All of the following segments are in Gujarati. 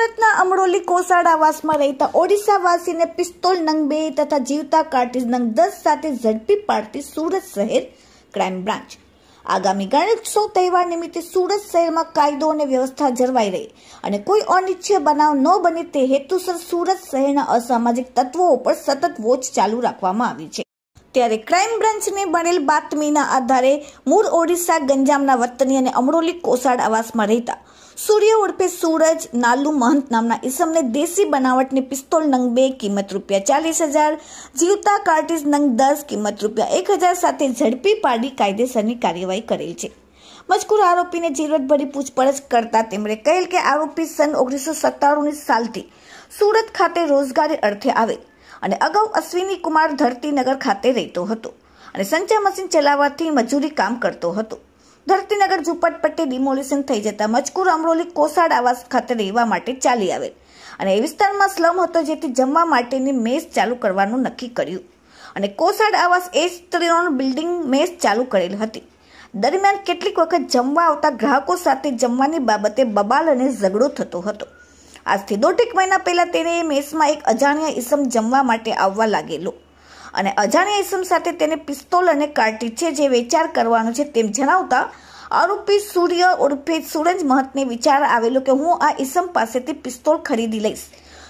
સુરતના અમરોલી કોસાડ આવાસમાં રહેતા ઓડિશાવાસીને પિસ્તોલ નંગ બે તથા જીવતા કાર્ટીજ નંગ દસ સાથે ઝડપી પાડતી સુરત શહેર ક્રાઇમ બ્રાન્ચ. આગામી ગણેશોત્સવ તહેવાર નિમિત્તે સુરત શહેરમાં કાયદો અને વ્યવસ્થા જળવાઈ રહી અને કોઈ અનિચ્છનીય બનાવ ન બને તે હેતુસર સુરત શહેરના અસામાજિક તત્વો ઉપર સતત વોચ ચાલુ રાખવામાં આવી છે. ત્યારે ક્રાઇમ બ્રાન્ચને બનેલ બાતમીના આધારે મૂળ ઓડિશા, ગંજામના વતની અને અમરોલી કોસાડ આવાસમાં રહેતા સૂર્ય ઉર્ફે સૂરજ નાલુ મહંત નામના ઈસમને દેશી બનાવટની પિસ્તોલ નંગ બે, કિંમત રૂપિયા ચાલીસ હજાર, જીવતા કાર્ટિઝ નંગ દસ, કિંમત રૂપિયા એક હજાર સાથે ઝડપી પાડી કાયદેસરની કાર્યવાહી કરેલ છે. મજકૂર આરોપીને જીવતભરી પૂછપરછ કરતા તેમણે કહેલ કે આરોપી સન ઓગણીસો સત્તાણુંની સાલથી સુરત ખાતે રોજગારી અર્થે આવેલ અને અગાઉ અશ્વિની કુમાર ધરતીનગર ખાતે રહેતો હતો અને સંચા મશીન ચલાવવાથી મજૂરી કામ કરતો હતો. ધરતીનગર ઝુંપટપટ્ટી ડિમોલિશન થઈ જતા મજકૂર અમરોલી કોસાડ આવાસ ખાતે રહેવા માટે ચાલી આવેલ અને એ વિસ્તારમાં સ્લમ હતો જેથી જમવા માટેની મેસ ચાલુ કરવાનું નક્કી કર્યું. અને કોસાડ આવાસ એ ત્રણ બિલ્ડિંગ મેસ ચાલુ કરેલ હતી. દરમિયાન કેટલીક વખત જમવા આવતા ગ્રાહકો સાથે જમવાની બાબતે બબાલ અને ઝઘડો થતો હતો. આજથી દોઢેક મહિના પહેલાં તેને મેસમાં એક અજાણ્યા ઈસમ જમવા માટે આવવા લાગેલો. અને અજાણ્યા ઈસમ સાથે તેને પિસ્તોલ અને કાર્ટી છે જે વેચાર કરવાનો છે તેમ જણાવતા આરોપી સૂર્ય ઉર્ફે સૂરજ મહંતને વિચાર આવેલો કે હું આ ઈસમ પાસેથી પિસ્તોલ ખરીદી લઈશ.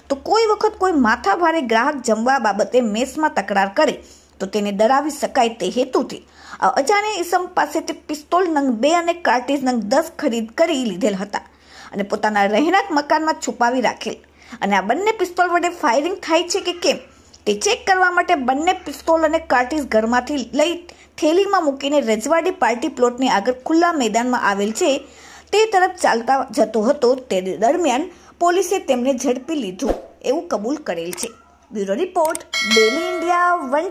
તો કોઈ વખત કોઈ માથાભારે ગ્રાહક જમવા બાબતે મેસમાં તકરાર કરે, તો તેને ડરાવી શકાય તે હેતુથી અજાણ્યા ઈસમ પાસેથી પિસ્તોલ નંગ બે અને કાર્ટીઝ નંગ દસ ખરીદ કરી લીધેલ હતા. અને પોતાના રહેણાંક મકાનમાં છુપાવી રાખેલ. અને આ બંને પિસ્તોલ વડે ફાયરિંગ થાય છે કે કેમ? તે ચેક કરવા માટે બંને પિસ્તોલ અને કાર્ટીઝ ઘરમાંથી લઈ થેલીમાં મૂકીને રજવાડી પાર્ટી પ્લોટની આગળ ખુલ્લા મેદાનમાં આવેલ છે, તે તરફ ચાલતા જતો હતો તે દરમિયાન પોલીસે તેમને ઝડપી લીધું, એવું કબૂલ કરેલ છે. Bureau report daily India, one